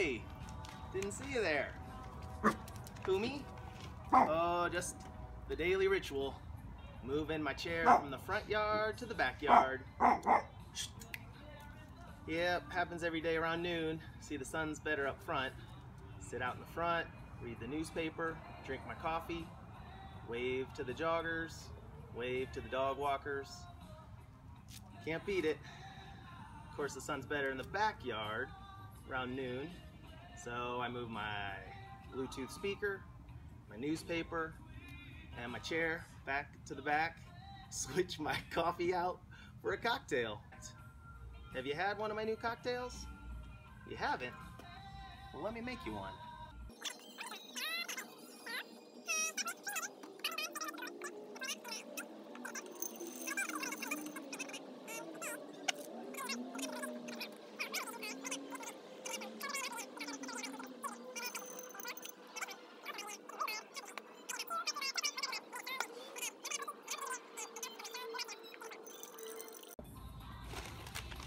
Hey, didn't see you there. Me? Oh, just the daily ritual. Moving my chair from the front yard to the backyard. Yep, happens every day around noon. See the sun's better up front. Sit out in the front, read the newspaper, drink my coffee, wave to the joggers, wave to the dog walkers. Can't beat it. Of course, the sun's better in the backyard around noon. So I move my Bluetooth speaker, my newspaper, and my chair back to the back, switch my coffee out for a cocktail. Have you had one of my new cocktails? You haven't? Well, let me make you one.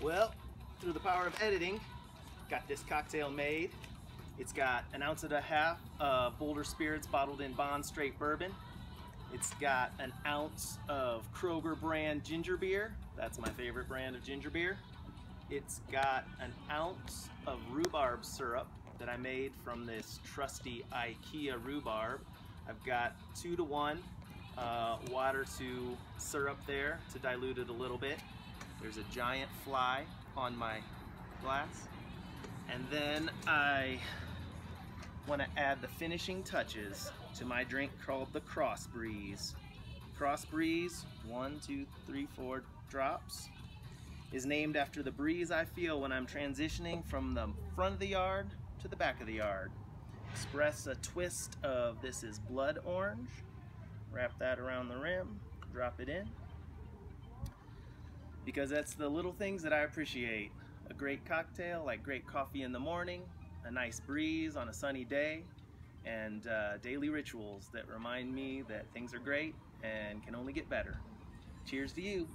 Well, through the power of editing, got this cocktail made. It's got an ounce and a half of Boulder Spirits bottled in Bond Straight Bourbon. It's got an ounce of Kroger brand ginger beer. That's my favorite brand of ginger beer. It's got an ounce of rhubarb syrup that I made from this trusty IKEA rhubarb. I've got two to one uh, water to syrup there to dilute it a little bit. There's a giant fly on my glass. And then I want to add the finishing touches to my drink called the Cross Breeze. Cross Breeze, one, two, three, four drops, is named after the breeze I feel when I'm transitioning from the front of the yard to the back of the yard. Express a twist of this is blood orange. Wrap that around the rim, drop it in. Because that's the little things that I appreciate. A great cocktail, like great coffee in the morning, a nice breeze on a sunny day, and uh, daily rituals that remind me that things are great and can only get better. Cheers to you.